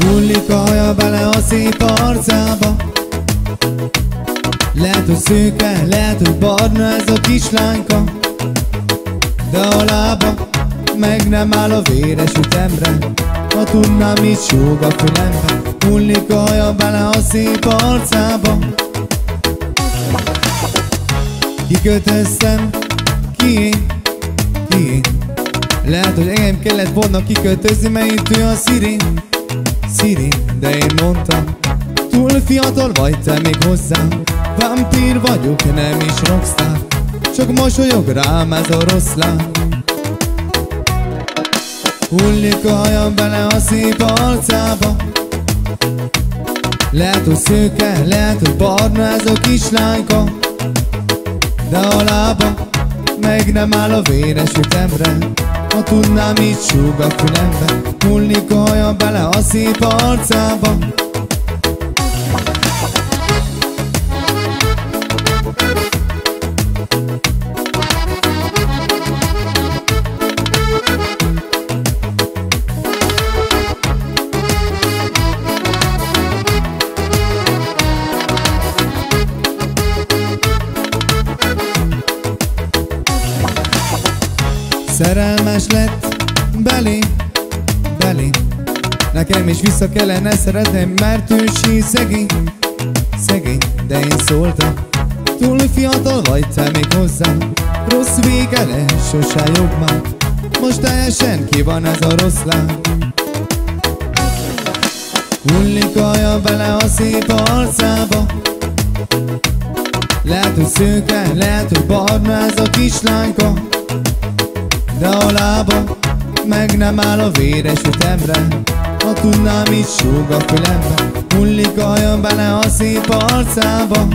Hullik a haja bele a szép arcába. Lehet, hogy szőke, lehet, hogy barna ez a kislányka. De a lába meg nem áll a véres ütemre. Ha tudnám, mit súg a fülembe. Hullik a haja bele a szép arcába. Ki én, ki én? Lehet, hogy engem kellett volna kikötözni, mert itt ő a szirén Szirén, de én mondtam Túl fiatal vagy te még hozzám Vampír vagyok, nem is rockstar Csak mosolyog rám ez a rossz lány. Hullik a hajam bele a szép arcába. Lehet, hogy szőke, lehet, hogy barna ez a kislányka. De a lába meg nem áll a véres ütemre Ha tudnám, mit súg a fülembe Hullik a hajam bele a szép arcába Szerelmes lett belé, belé Nekem is vissza kellene szeretnem, mert ő sí szegény Szegény, de én szóltam Túl fiatal vagy te még hozzám Rossz vége lesz, sose jobb már. Most teljesen ki van ez a rossz lány. Hullik alja bele a szép arcába. Lehet, hogy szőke, lehet, hogy barna ez a kislányka de a lába meg nem áll a véres ütemre. Ha tudnám, mit súg a fülembe. Hullik a bele a szép arcába.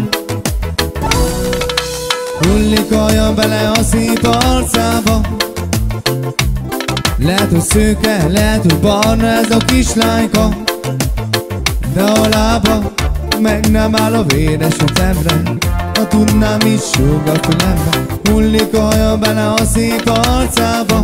Hullik a bele a szép arcába. Lehet, hogy szőke, lehet, hogy barna ez a kislányka. De a lába meg nem áll a véres ütemre Ha tudnám, mit súg a fülembe Hullik a bele a szép arcába